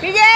Cái gì?